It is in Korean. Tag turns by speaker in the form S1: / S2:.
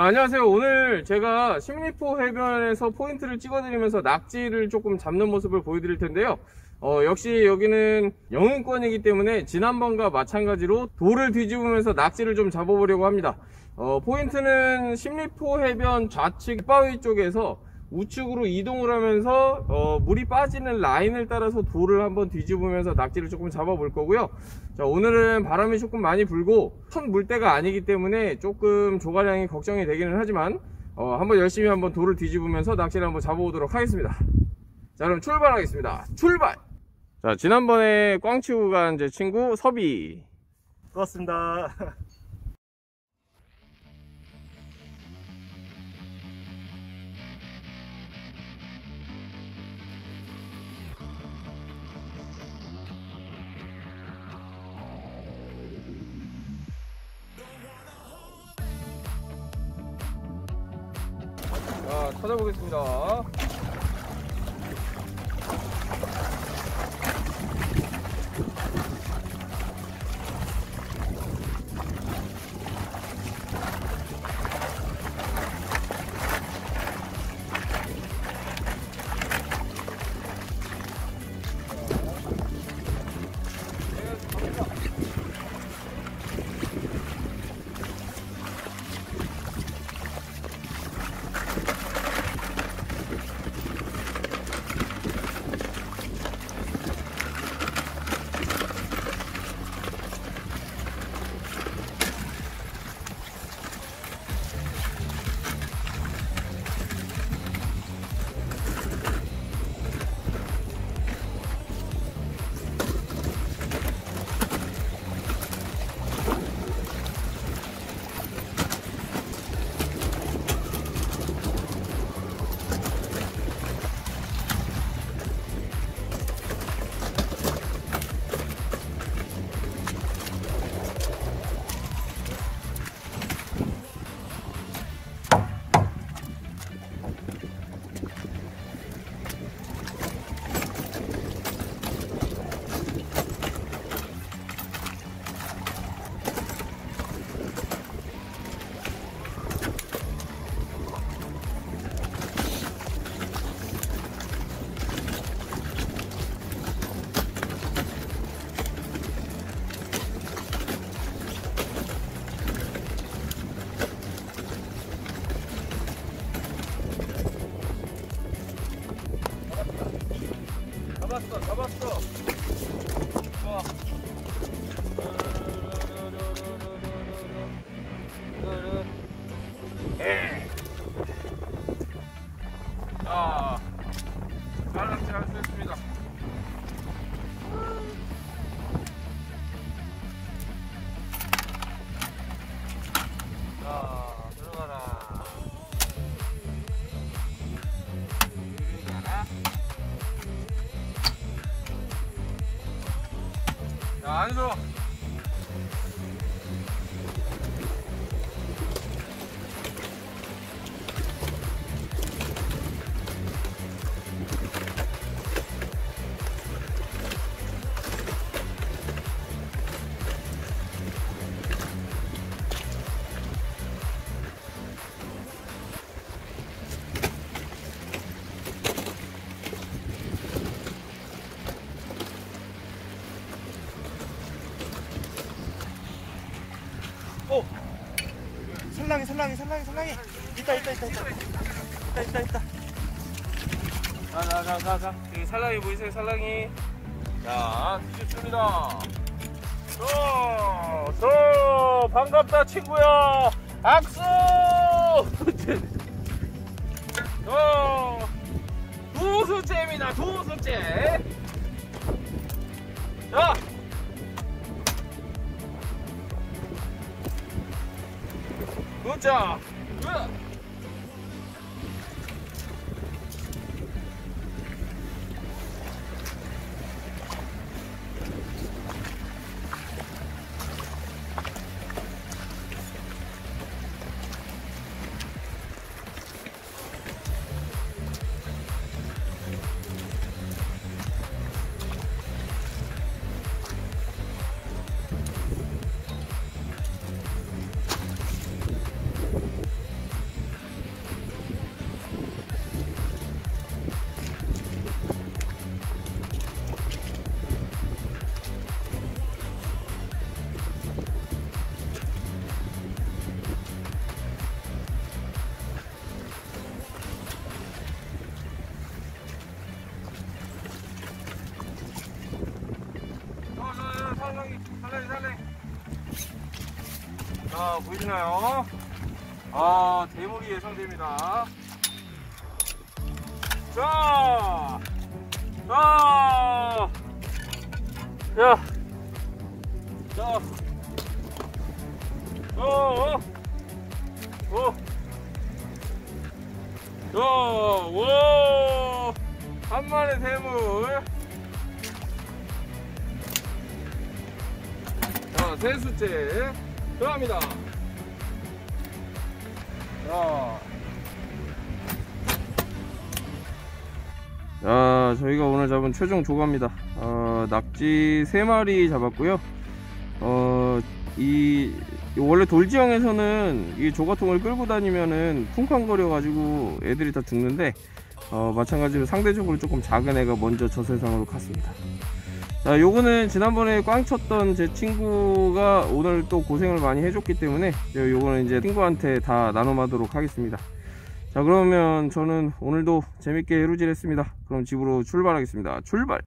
S1: 자, 안녕하세요. 오늘 제가 심리포 해변에서 포인트를 찍어드리면서 낙지를 조금 잡는 모습을 보여드릴 텐데요. 어, 역시 여기는 영흥권이기 때문에 지난번과 마찬가지로 돌을 뒤집으면서 낙지를 좀 잡아보려고 합니다. 어, 포인트는 심리포 해변 좌측 바위 쪽에서 우측으로 이동을 하면서 어, 물이 빠지는 라인을 따라서 돌을 한번 뒤집으면서 낙지를 조금 잡아 볼 거고요. 자, 오늘은 바람이 조금 많이 불고 첫 물때가 아니기 때문에 조금 조가량이 걱정이 되기는 하지만 어, 한번 열심히 한번 돌을 뒤집으면서 낙지를 한번 잡아보도록 하겠습니다. 자, 그럼 출발하겠습니다. 출발! 자, 지난번에 꽝 치고 간 제 친구 섭이.
S2: 고맙습니다.
S1: 찾아보겠습니다. 잡았어, 잡았어. 안수.
S2: 살랑이, 살랑이, 살랑이. 있다, 있다, 있다, 있다. 있다, 있다, 있다.
S1: 자, 자, 자, 자, 자. 여기 살랑이 보이세요, 살랑이? 자, 뒤집습니다. 저, 저, 반갑다, 친구야. 악수! 저, 두수째입니다, 두수째. 자, Good 자, 보이시나요? 아, 대물이 예상됩니다. 자, 자, 자, 자, 어, 어, 어, 자, 와, 한 마리 대물. 자, 세 수째 들어갑니다. 자. 자, 저희가 오늘 잡은 최종 조과입니다. 어, 낙지 3마리 잡았고요. 어, 이, 이 원래 돌지형에서는 이 조과통을 끌고 다니면은 쿵쾅거려가지고 애들이 다 죽는데, 어, 마찬가지로 상대적으로 조금 작은 애가 먼저 저 세상으로 갔습니다. 자, 요거는 지난번에 꽝 쳤던 제 친구가 오늘 또 고생을 많이 해줬기 때문에 요- 요거는 이제 친구한테 다 나눔하도록 하겠습니다. 자, 그러면 저는 오늘도 재밌게 해루질 했습니다. 그럼 집으로 출발하겠습니다. 출발!